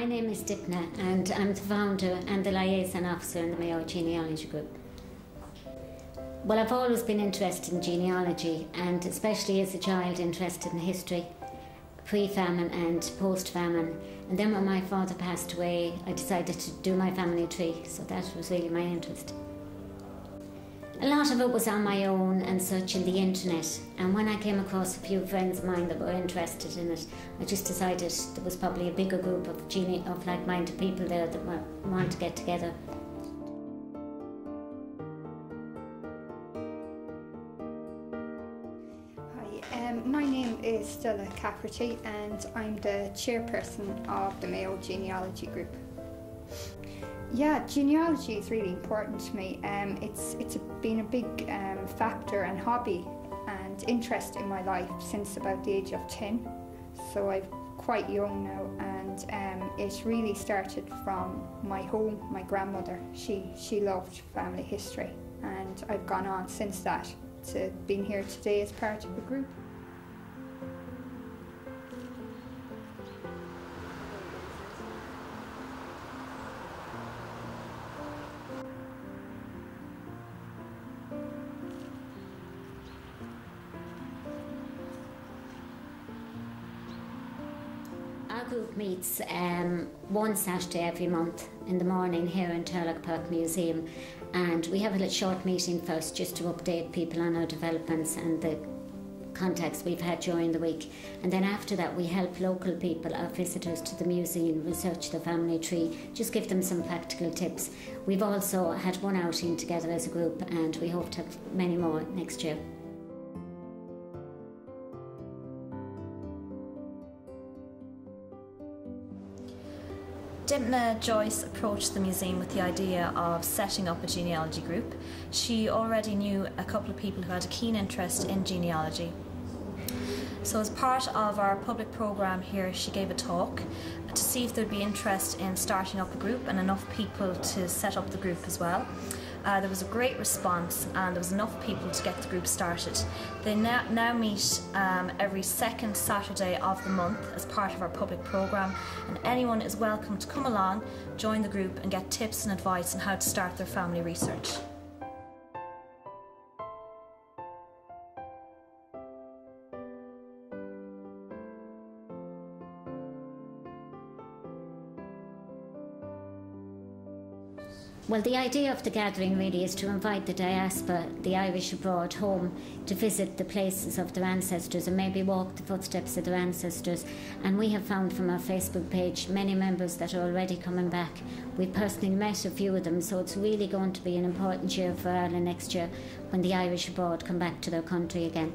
My name is Dipna, and I'm the founder and the liaison officer in the Mayo Genealogy Group. Well, I've always been interested in genealogy, and especially as a child, interested in history, pre famine and post famine. And then when my father passed away, I decided to do my family tree, so that was really my interest. A lot of it was on my own and searching the internet. And when I came across a few friends of mine that were interested in it, I just decided there was probably a bigger group of gene- of like-minded people there that want to get together. Hi, um, my name is Stella Cafferty and I'm the chairperson of the Mayo Genealogy Group. Yeah, genealogy is really important to me. Um, it's it's been a big um, factor and hobby and interest in my life since about the age of 10. So I'm quite young now and um, it really started from my home, my grandmother. She, she loved family history and I've gone on since that to being here today as part of the group. Our group meets um, one Saturday every month in the morning here in Turlough Park Museum, and we have a little short meeting first just to update people on our developments and the contacts we've had during the week. And then after that, we help local people, our visitors to the museum, research the family tree, just give them some practical tips. We've also had one outing together as a group, and we hope to have many more next year. Dipna Joyce approached the museum with the idea of setting up a genealogy group. She already knew a couple of people who had a keen interest in genealogy. So, as part of our public programme here, she gave a talk to see if there'd be interest in starting up a group and enough people to set up the group as well. Uh, there was a great response and there was enough people to get the group started. They now, now meet um, every second Saturday of the month as part of our public programme, and anyone is welcome to come along, join the group, and get tips and advice on how to start their family research. Well, the idea of the gathering really is to invite the diaspora, the Irish abroad, home to visit the places of their ancestors and maybe walk the footsteps of their ancestors. And we have found from our Facebook page many members that are already coming back. We've personally met a few of them, so it's really going to be an important year for Ireland next year when the Irish abroad come back to their country again.